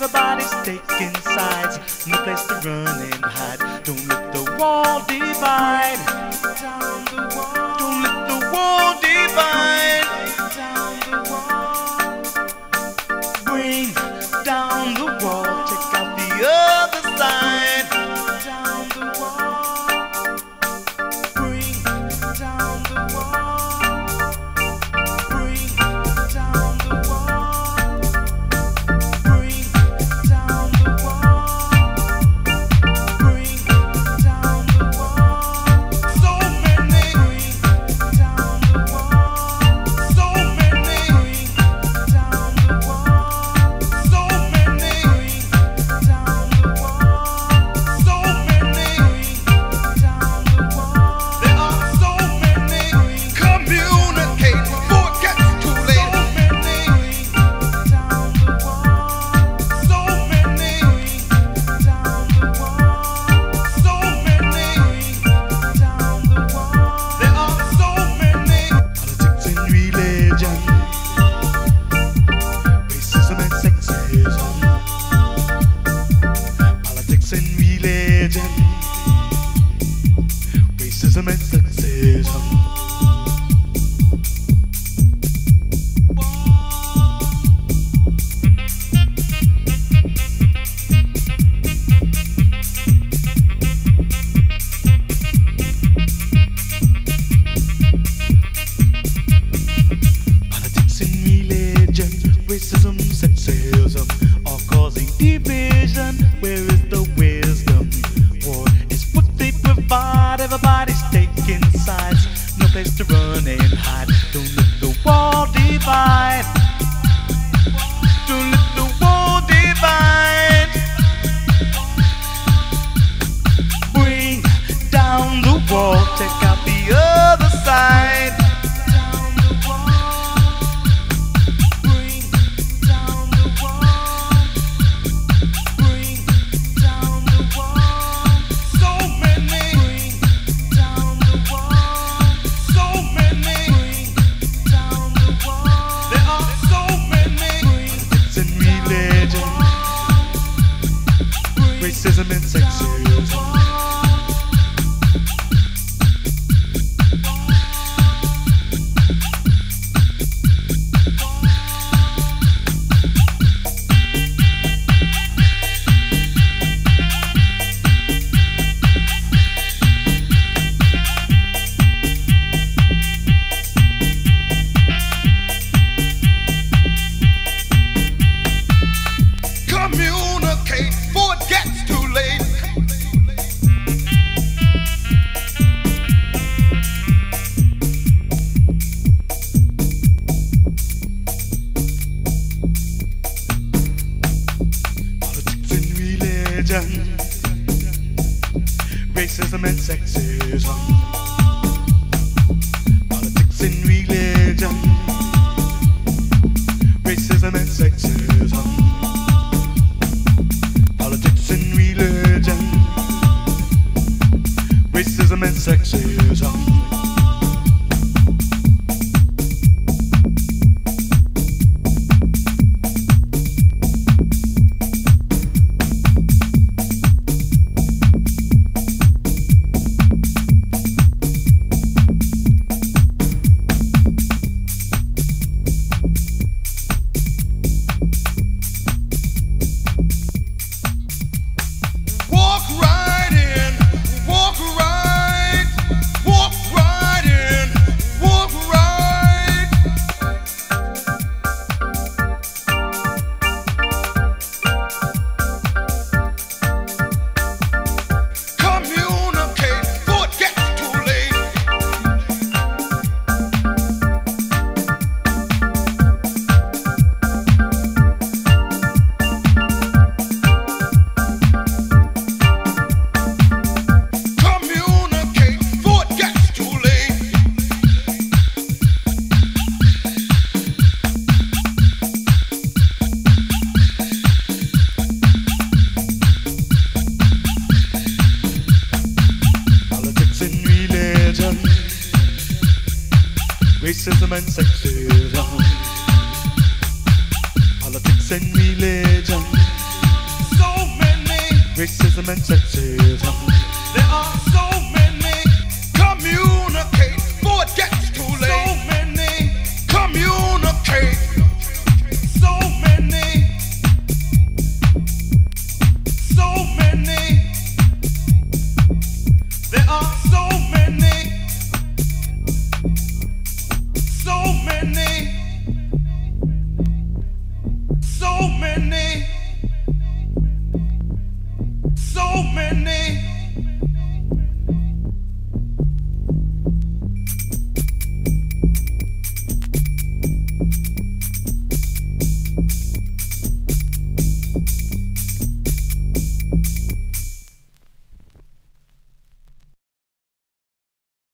Everybody's taking sides. No place to run and hide. Don't let the wall divide. Down the wall. make the racism, sexism are causing division. Where is religion, racism and sexism, politics and religion, racism and sexism, politics and religion, racism and sexism. Racism and sexism, politics and religion. So many, Racism and sexism. there are so many.